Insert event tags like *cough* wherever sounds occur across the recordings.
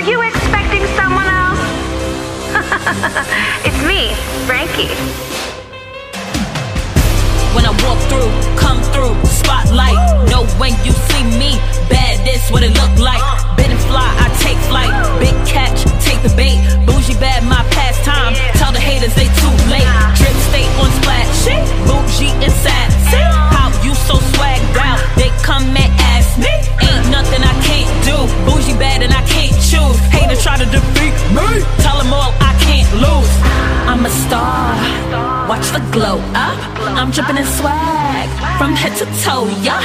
Were you expecting someone else? *laughs* it's me, Franky. When I walk through, come through, spotlight. Know when you see me, bad, this what it look like. The glow up. I'm dripping in swag from head to toe, yeah.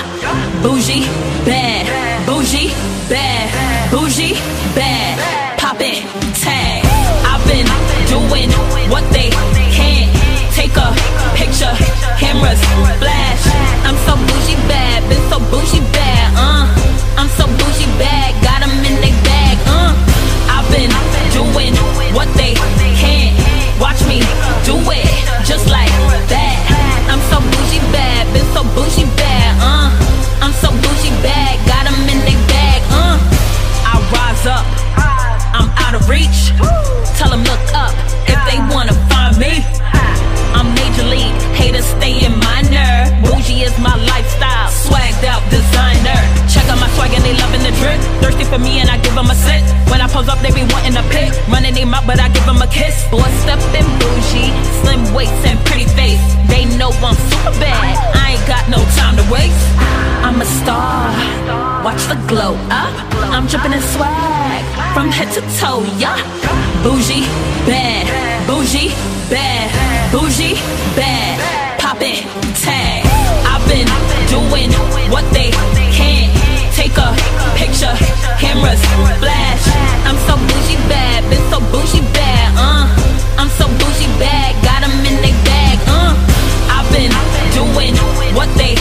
Bougie, bad. Bougie, reach. Tell 'em look up if they wanna find me. I'm major league, haters stay in minor. Bougie is my lifestyle, swagged out designer. Check out my swag and they loving the drip. Thirsty for me and I give them a sip. When I pose up, they be wanting a pic. Running them out, but I give them a kiss. Boy, stepping bougie, slim waist and pretty face. They know I'm super bad. I ain't got no time to waste. I'm a star, watch the glow up. I'm dripping in swag from head to toe, yeah. Bougie, bad, bougie, bad, bougie, bad. poppin' tag. I've been doing what they can't. Take a picture, cameras, flash. I'm so bougie bad, been so bougie bad, uh. I'm so bougie bad, got them in their bag, uh. I've been doing what they